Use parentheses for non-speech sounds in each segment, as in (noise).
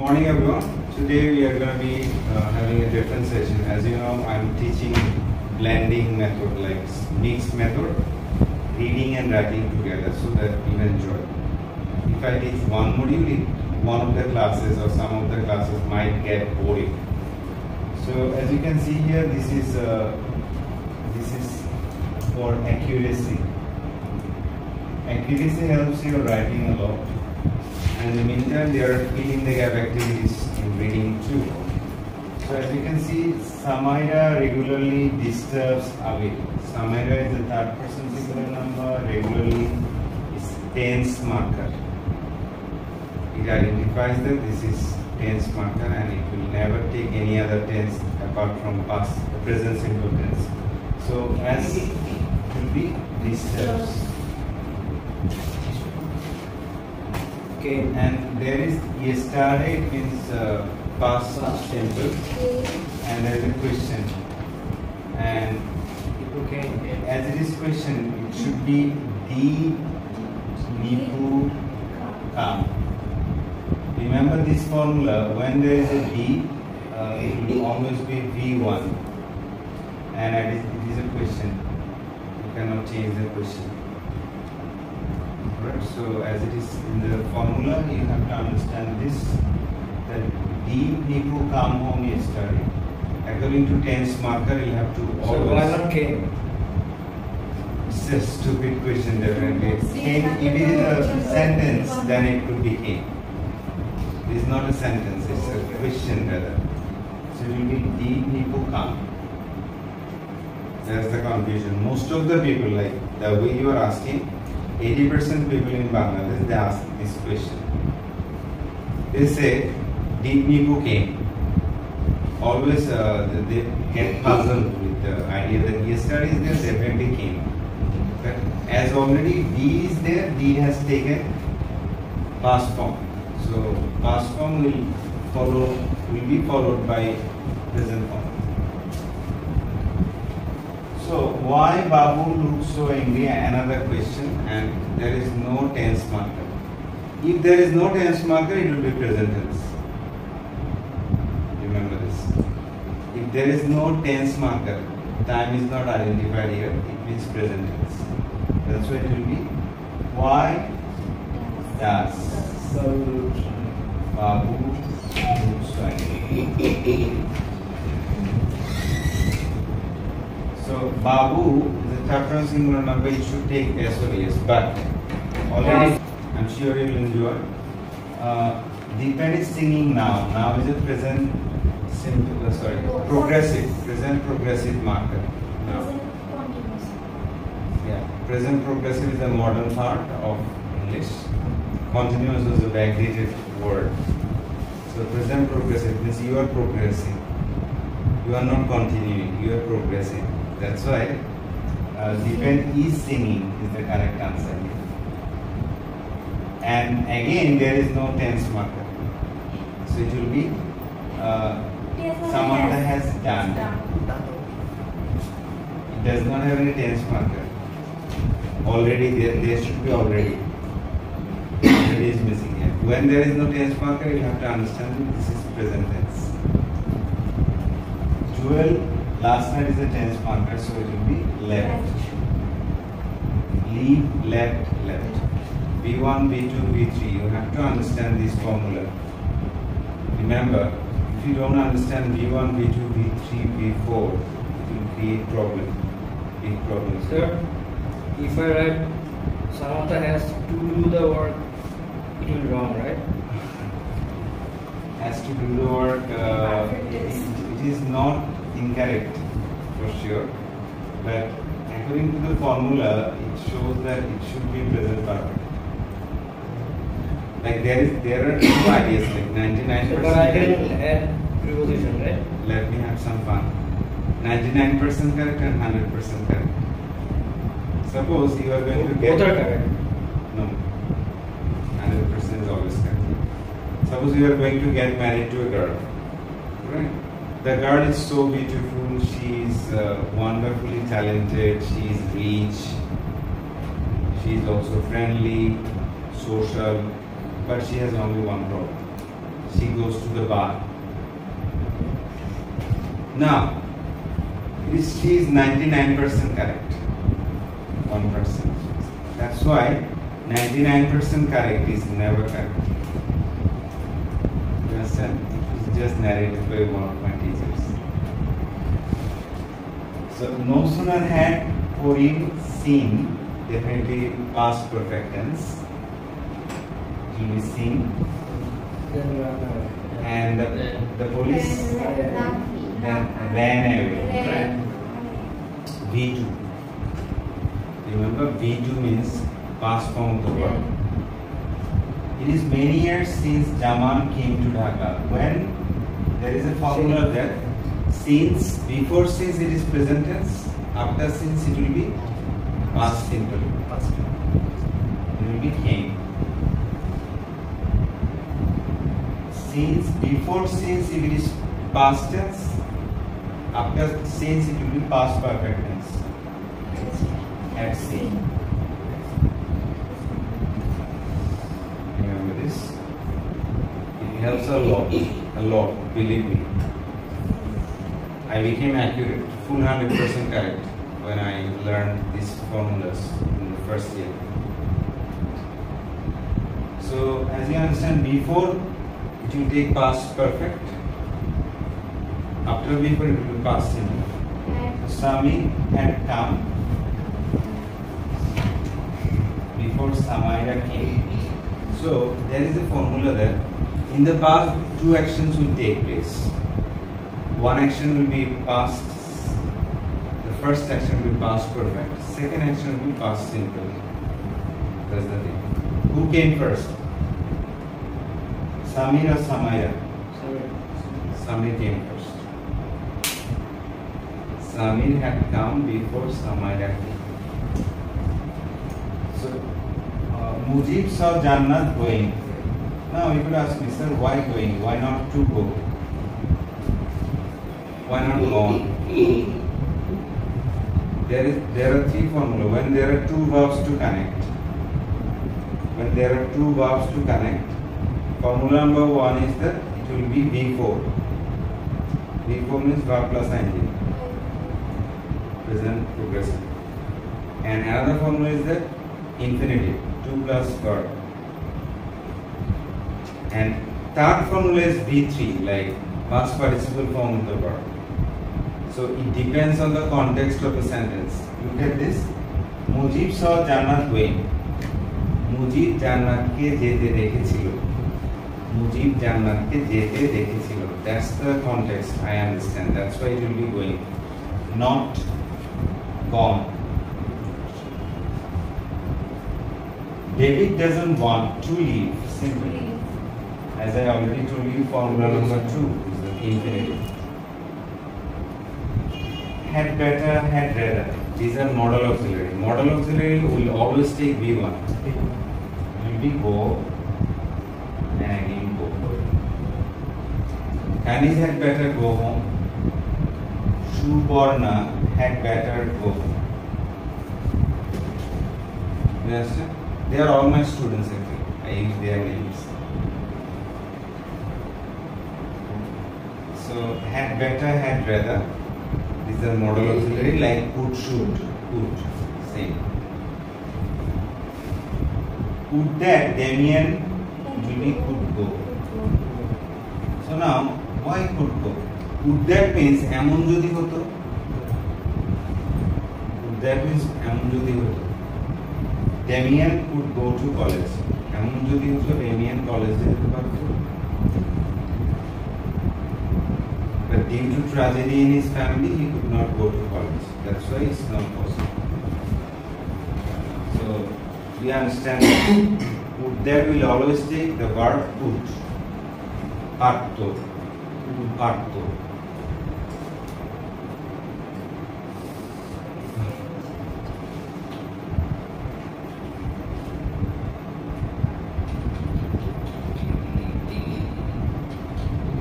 Morning everyone. Today we are going to be uh, having a different session. As you know, I'm teaching blending method, like mixed method, reading and writing together so that you enjoy. If I teach one module one of the classes or some of the classes might get boring. So as you can see here, this is uh, this is for accuracy. Accuracy helps your writing a lot and in the meantime they are filling the gap activities in reading too. So as you can see, Samaira regularly disturbs Abir. Samaira is the third person singular number, regularly is tense marker. It identifies that this is tense marker and it will never take any other tense apart from past, present simple tense. So as will be disturbs. Okay, and there is yesterday means uh, past simple, and there is a question. And okay, as it is question, it should be D Nipu Kam. Remember this formula. When there is a D, uh, it will always be V1, and it is, it is a question. You cannot change the question. Right, so as it is in the formula, you have to understand this that D Nipu come home yesterday. According to tense marker, you have to So why always. not came? It's a stupid question, definitely. If it is a sentence, then it could be came. It is not a sentence, it's a question rather. So it will be D Nipu come. That's the confusion. Most of the people, like the way you are asking, 80% people in Bangladesh, they ask this question. They say, did Nipu came? Always uh, they get puzzled with the idea that yesterday is there, definitely came. But as already D is there, D has taken past form. So past form will follow, will be followed by present form. So why Babu looks so angry? Another question, and there is no tense marker. If there is no tense marker, it will be present tense. Remember this. If there is no tense marker, time is not identified here. It means present tense. That's why it will be why does Babu looks so angry? So Babu is a third person singular number. It should take S or yes, but already I'm sure you will enjoy. Uh, Dipen is singing now. Now is a present simple. Uh, sorry, progressive. Present progressive marker. Now, yeah, present progressive is a modern part of English. Continuous is a backdated word. So present progressive means you are progressing. You are not continuing. You are progressing. That's why uh, Dipen is singing is the correct answer here. And again, there is no tense marker. So it will be uh, Samanta has done. It does not have any tense marker. Already there, there should be already. It is missing here. When there is no tense marker, you have to understand that this is present tense. Jewel, last night is a tense marker, so it will be left. Leave, left, left. B1, B2, B3. You have to understand this formula. Remember, if you don't understand B1, B2, B3, B4, it will create problem. Big problems. Sir, if I write Samanta has to do the work, it will be wrong, right? (laughs) Has to do the work. Uh, it, it is not incorrect for sure, but according to the formula, it shows that it should be present perfect. Like there is, there are two ideas like ninety nine So, but I can add preposition, right? Let me have some fun. Ninety nine percent correct and hundred percent correct. Suppose you are going to get Both are correct. no. Hundred percent is always correct. Suppose you are going to get married to a girl, right? The girl is so beautiful. She is uh, wonderfully talented. She is rich. She is also friendly, social, but she has only one problem. She goes to the bar. Now, she is 99% correct. 1%. That's why 99% correct is never correct. Understand? It's just narrated by one of my teachers. So no sooner had Karim seen, definitely past perfect tense. It will be seen, Then run away. and the, the police then ran away. V2. Remember, V2 means past form of the verb. It is many years since Jaman came to Dhaka. When there is a formula that since before since it is present tense, after since it will be past simple. past It will be came. Since before since it is past tense, after since it will be past perfect tense. Had seen. Remember this? It helps a lot, a lot, believe me. I became accurate, full 100% correct when I learned these formulas in the first year. So, as you understand, before it will take past perfect, after before it will be past simple. Samir had come before Samaira came. So there is a formula that in the past two actions will take place. One action will be past, the first action will be past perfect, second action will be past simple. That's the thing. Who came first? Samir or Samaya? Sorry. Samir came first. Samir had come before Samaira came. So, uh, Mujeeb saw Jannat going. Now you could ask me, sir, why going? Why not to go? Why not gone? There is there are three formula. When there are two verbs to connect, when there are two verbs to connect, formula number one is that it will be V4. V4 means verb plus ing, present progressive. And another formula is that infinitive, 2 plus verb. And third formula is V3, like past participle form of the verb. So it depends on the context of a sentence. You get this? Mujeeb saw Janat going. Mujeeb Janat ke jete dekhechilo. Mujeeb Janat ke jete dekhechilo. That's the context. I understand. That's why it will be going. Not gone. David doesn't want to leave. Simply. As I already told you, formula number two is the infinitive. Had better, had rather. These are model auxiliary. Model auxiliary will always take V1. Will be go and again go. Kaniz had better go home. Suborna had better go home. Understand? They are all my students actually. I use their names. So had better, had rather. These are model auxiliary like could, should, could. Same. Could that Damien be could go. So now, why could go? Could that means এমন যদি হতো Could that means এমন যদি হতো Damian could go to college এমন যদি হতো Damian কলেজে যেতে পারতো due to tragedy in his family, he could not go to college. That's why it's not possible. So, we understand that that will always take the verb put. Parto. Parto.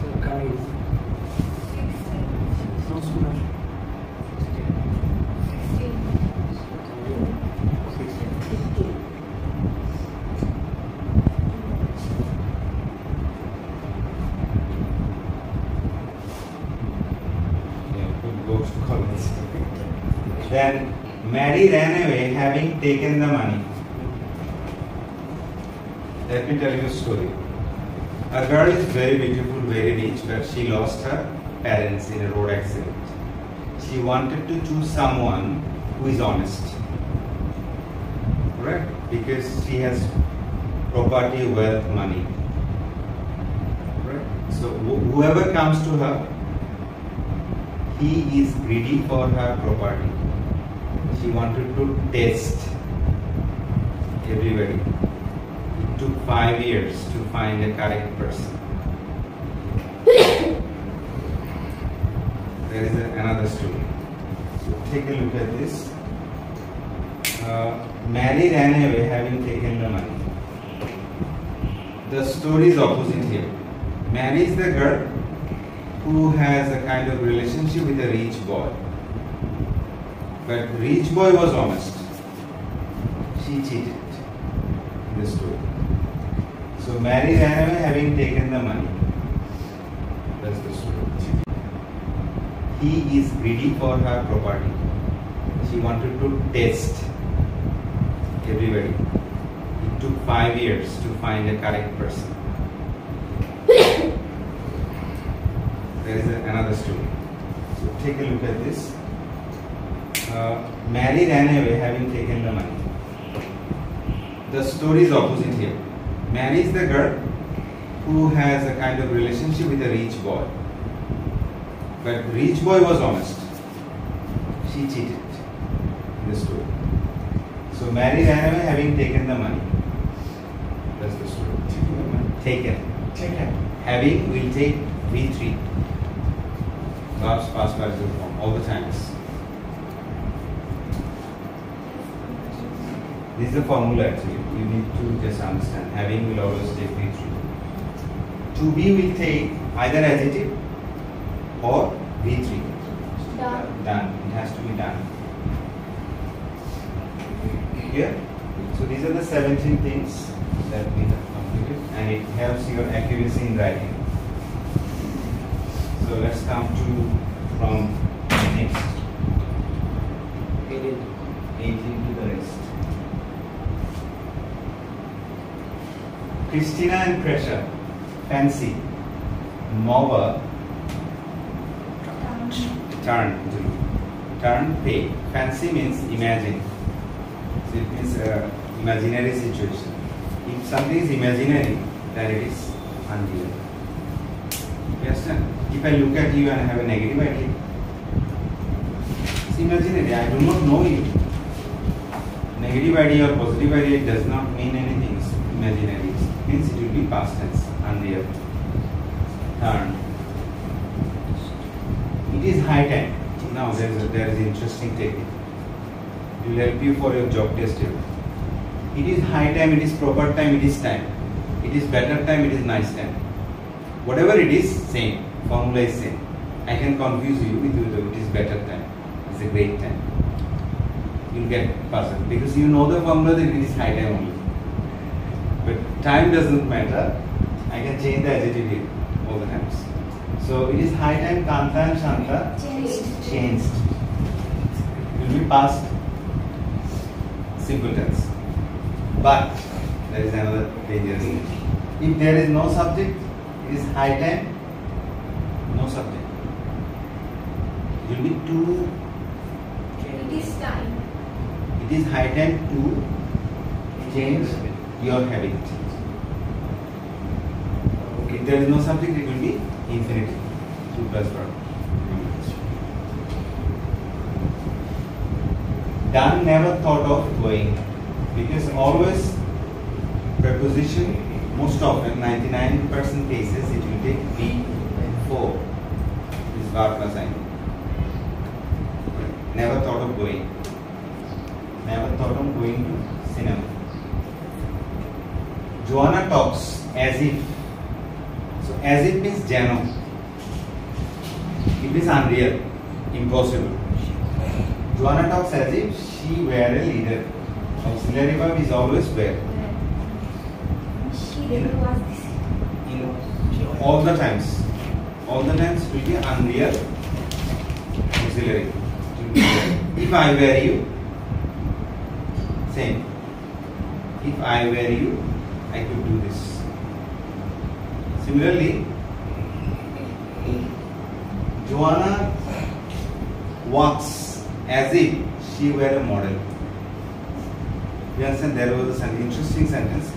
So Kaniz. No sooner. post college. Then Mary ran away having taken the money. Let me tell you a story. A girl is very beautiful, very rich, but she lost her parents in a road accident. She wanted to choose someone who is honest. Correct? Because she has property, wealth, money. Right? So wh- whoever comes to her, he is greedy for her property. She wanted to test everybody. It took five years to find a correct person. (coughs) there is a, another story. So take a look at this. Uh, Mary ran away having taken the money. The story is opposite here. Mary is the girl who has a kind of relationship with a rich boy. But rich boy was honest. She cheated the. So Mary ran having taken the money. That's the story. He is greedy for her property. She wanted to test everybody. It took five years to find a correct person. there is another story. So take a look at this. Uh, Mary ran away having taken the money. The story is opposite here. Mary is the girl who has a kind of relationship with a rich boy. But rich boy was honest. She cheated in the story. So Mary ran away having taken the money. That's the story. Taken. Taken. Having will take V3. Verbs past form all the times. This is the formula actually. You need to just understand. Having will always take V3. To be will take either adjective or V3. Done. Done. It has to be done. Here. So these are the 17 things that we have completed and it helps your accuracy in writing. So let's come to from next 18. 18 to the rest. Krishtina and Pressure, fancy, Nova, turn, turn, pay. Fancy means imagine. So it means uh, imaginary situation. If something is imaginary, then it is unreal. You? If I look at you and I have a negative idea, it's imaginary. I do not know you. Negative idea or positive idea does not mean anything. It's imaginary. Be past tense, unreal. Turn. It is high time. Now there is a, there is interesting technique. It will help you for your job test. It is high time. It is proper time. It is time. It is better time. It is nice time. Whatever it is, same. Formula is same. I can confuse you with it is better time. It's a great time. You'll get puzzled because you know the formula that it is high time only. But time doesn't matter. I can change the adjective here all the times. So it is high time Kanta and Shanta Changed. changed. It will be past simple tense. But there is another dangerous thing. If there is no subject, it is high time, no subject. It will be too, It is time. it is high time to change your habit. okay there is no subject, it will be infinitive. Two plus verb. Donne never thought of going because always preposition most often 99% cases it will take V4 is verb plus ing. Never thought of going. Never thought of going to. Joanna talks as if. So as if means Jano. It is unreal, impossible. Joanna talks as if she were a leader. Auxiliary verb is always were. She never was this. In all the times. All the times will be unreal. auxiliary. If I were you, same. If I were you, I could do this. Similarly, Joanna walks as if she were a model. You understand? There was an interesting sentence.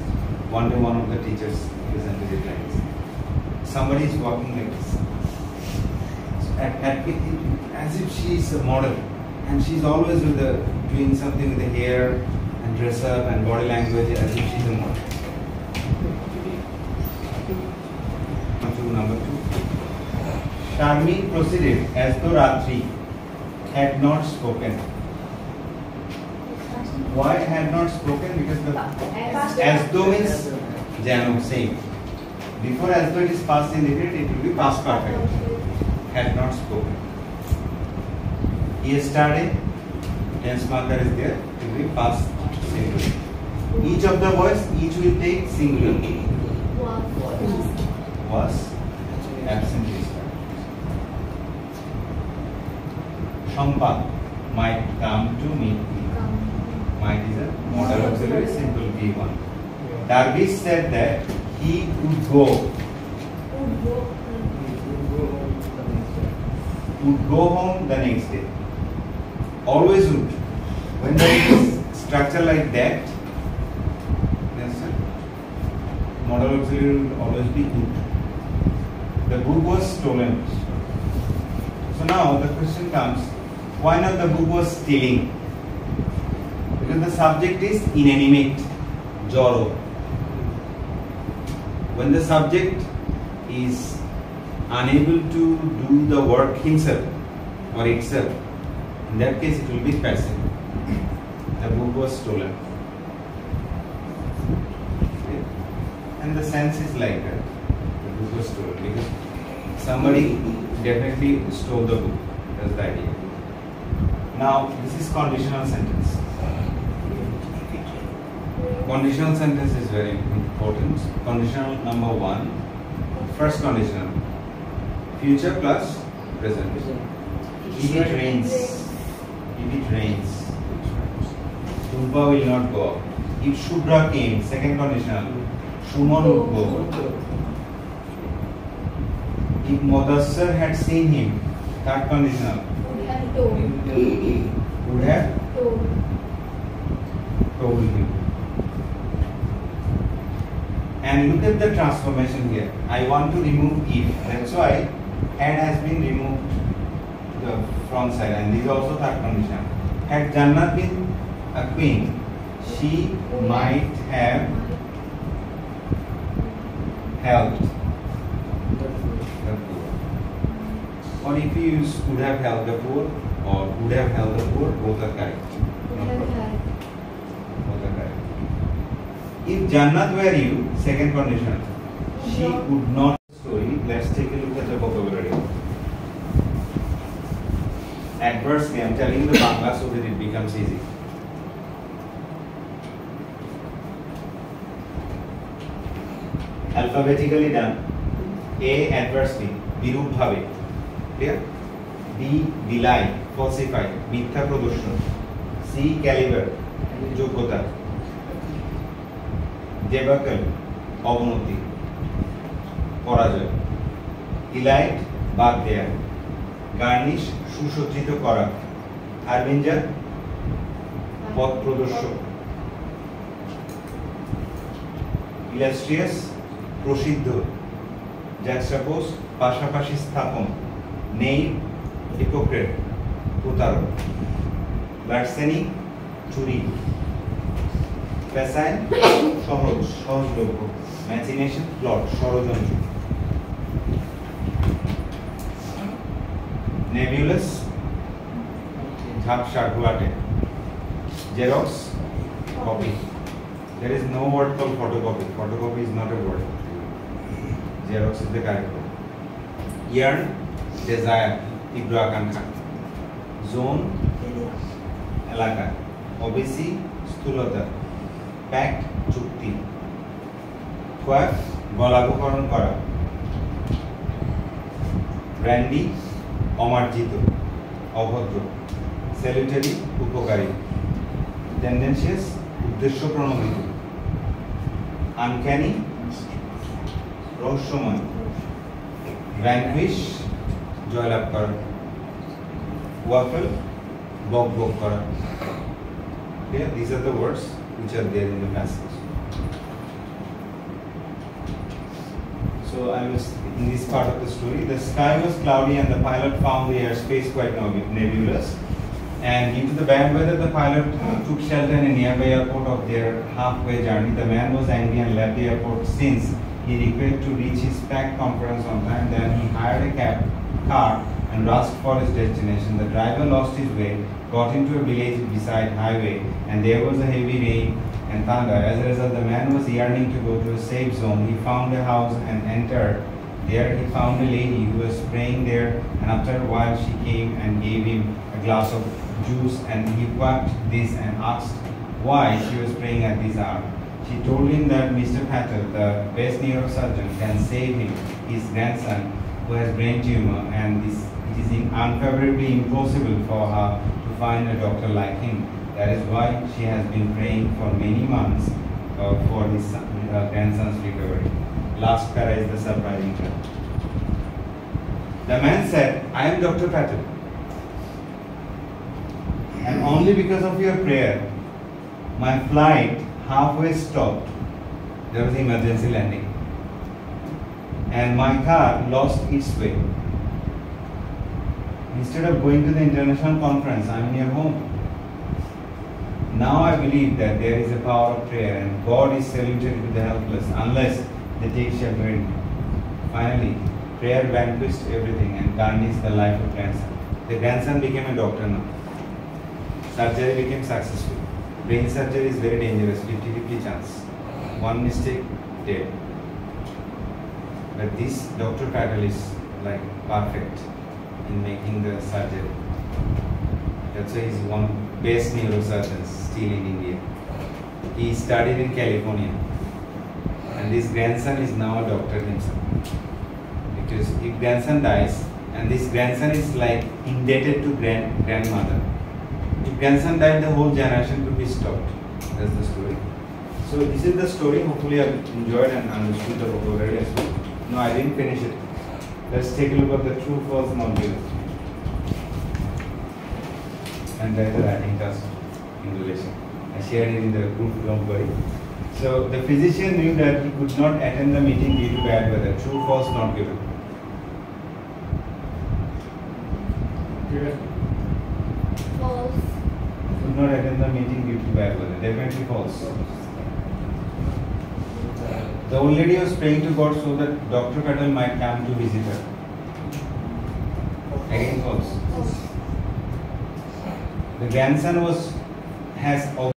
One day, one of the teachers presented it like this. Somebody is walking like this. At, at, as if she is a model, and she's always with the doing something with the hair and dress up and body language as if she's a model. Come to number two. Sharmin proceeded as though Rattri had not spoken. Why had not spoken? Because the As- though means Jano same. Before as though it is past indefinite, it will be past perfect. Had not spoken. He started. Tense marker is there. It will be past singular. Each of the words, each will take singular. Was absent is might come to me. Might is a model auxiliary simple V1. Darvish said that he would go, would go home the next day. Always would. When there is structure like that, model auxiliary will always be would. The book was stolen. So now the question comes, why not the book was stealing? Because the subject is inanimate, joro. When the subject is unable to do the work himself or itself, in that case it will be passive. The book was stolen. And the sense is like that. The book was stolen because somebody definitely stole the book. That's the idea. Now, this is conditional sentence. Conditional sentence is very important. Conditional number one, first conditional. Future plus present. If it rains, if it rains, Tumpa will not go up. If Suvra came, second conditional, Sumon would go. If Modasshar had seen him, third conditional, would have told him. And look at the transformation here. I want to remove if. That's why had has been removed the front side and this is also third condition. Had Jannat been a queen, she might have helped the poor. Or if you use would have helped the poor or would have helped the poor, both are correct. No problem. Both are correct. If Jannat were you, second condition, she would not. Story. Let's take a look at the vocabulary. Adversely, I'm telling you the Bangla so that it becomes easy. Alphabetically done. A adversely, বিরূপ ভাবে clear B বিলাই falsify মিথ্যা প্রদর্শন, C calibre, যোগ্যতা, ডেবাকল, অবনতি, পরাজয়, elite বাদ দেয়া, গার্নিশ সুসজ্জিত করা হারবিঞ্জার পথ প্রদর্শক, ইলাস্ট্রিয়াস প্রসিদ্ধ জ্যাক্সাপোজ পাশাপাশি স্থাপন, নেই, হিপোক্রেট। প্রতারক লার্সেনি চুরি প্যাসাইন সহজ সহজলভ্য ম্যাচিনেশন প্লট ষড়যন্ত্র নেবিউলাস ঝাপসা ঘোলাটে xerox copy there is no word called photocopy photocopy is not a word xerox is the correct word yearn desire তীব্র আকাঙ্ক্ষা জোন এলাকা। ওবিসি স্থূলতা। প্যাক্ট চুক্তি। গলাপকরণ করা। ব্র্যান্ডি অমার্জিত। অভদ্র। স্যালুটারি উপকারী। টেন্ডেন্সিয়াস উদ্দেশ্য প্রণোদিত। আনক্যানি রহস্যময়। ভ্যাঙ্কুইশ জয়লাভ করা। waffle, bob, bob, kara. Okay, these are the words which are there in the passage. So I was in this part of the story. The sky was cloudy and the pilot found the airspace quite nebulous. And due to the bad weather, the pilot uh, took shelter in a nearby airport of their halfway journey. The man was angry and left the airport since he required to reach his packed conference on time. Then he hired a cab car and rushed for his destination. The driver lost his way, got into a village beside highway, and there was a heavy rain and thunder. As a result, the man was yearning to go to a safe zone. He found a house and entered. There he found a lady who was praying there, and after a while she came and gave him a glass of juice, and he quacked this and asked why she was praying at this hour. She told him that Mr. Patel, the best neurosurgeon, can save him, his grandson, who has brain tumor, and this, is unfavorably impossible for her to find a doctor like him. That is why she has been praying for many months uh, for his son, grandson's recovery. Last para is the surprising part. The man said, I am Dr. Patel. And only because of your prayer, my flight halfway stopped. There was emergency landing. And my car lost its way. Instead of going to the international conference, I am near home. Now I believe that there is a power of prayer and God is saluted to the helpless unless they take shelter. Finally, prayer vanquished everything and garnished the life of grandson. The grandson became a doctor now. Surgery became successful. Brain surgery is very dangerous, 50-50 chance. One mistake, dead. But this Dr. Patel is like perfect in making the surgery. That's why he's one best neurosurgeon still in India. He studied in California. And his grandson is now a doctor himself. Because if grandson dies, and this grandson is like indebted to grand grandmother. If grandson died, the whole generation could be stopped. That's the story. So this is the story. Hopefully, I've enjoyed and understood the vocabulary as well. No, I didn't finish it. Let's take a look at the true false module. And write the writing task in relation. I shared it in the group, don't worry. So the physician knew that he could not attend the meeting due to bad weather. True, false, not given. False. Could not attend the meeting due to bad weather. Definitely false. The old lady was praying to God so that Dr. Patel might come to visit her. Again false. False. The grandson was has